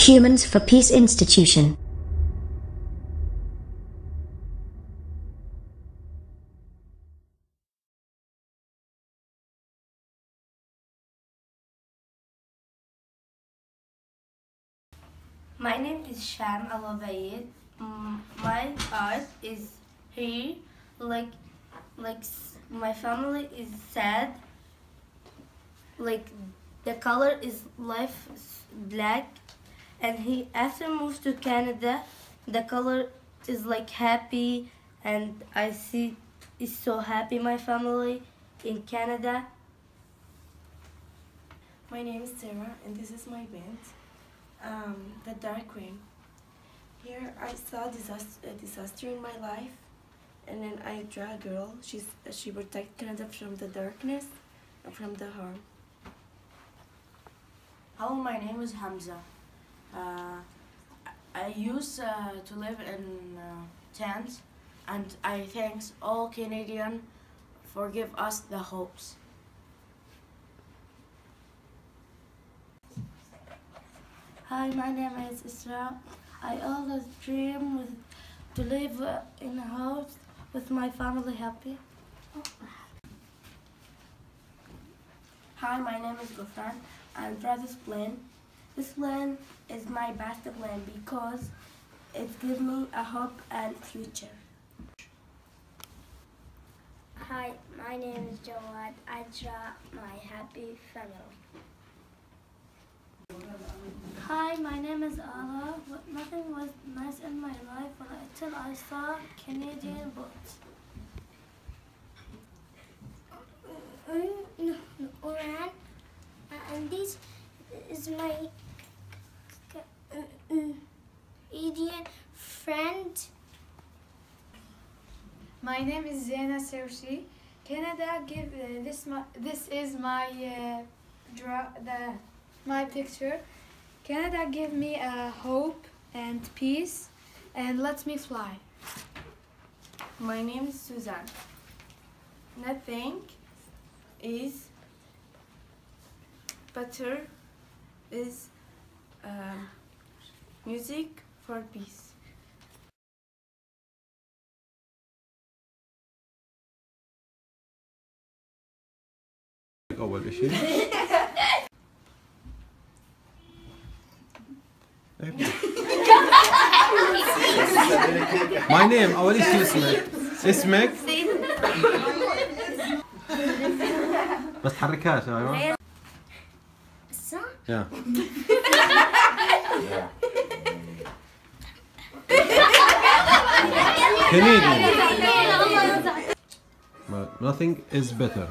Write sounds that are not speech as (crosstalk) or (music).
Humans for Peace Institution. My name is Sham Alabayed. My art is here. Like, like my family is sad. Like, the color is life black, and he after moved to Canada, the color is like happy, and I see is so happy my family in Canada. My name is Sarah, and this is my band, um, The Dark Rain. Here I saw disaster, a disaster in my life, and then I draw a girl. She's she protect Canada from the darkness and from the harm. Hello, my name is Hamza. Uh, I used uh, to live in uh, tent, and I thanks all Canadian for give us the hopes. Hi, my name is Isra. I always dream with, to live uh, in a house with my family happy. Hi, my name is Gofran. I'm draw this plan. This land is my best plan because it gives me a hope and future. Hi, my name is Jawad. I draw my happy family. Hi, my name is Allah. But nothing was nice in my life until I saw Canadian boats. Oran, and this is my Indian friend. My name is Zena Sershi. Canada give uh, this my, this is my uh, draw the my picture. Canada give me a hope and peace and let me fly. My name is Suzanne. Nothing is better is um, music for peace. اول شيء ماي نيم اول شيء اسمك اسمك بس تحركهاش ايوه so, (laughs) يا Canadian. But nothing is better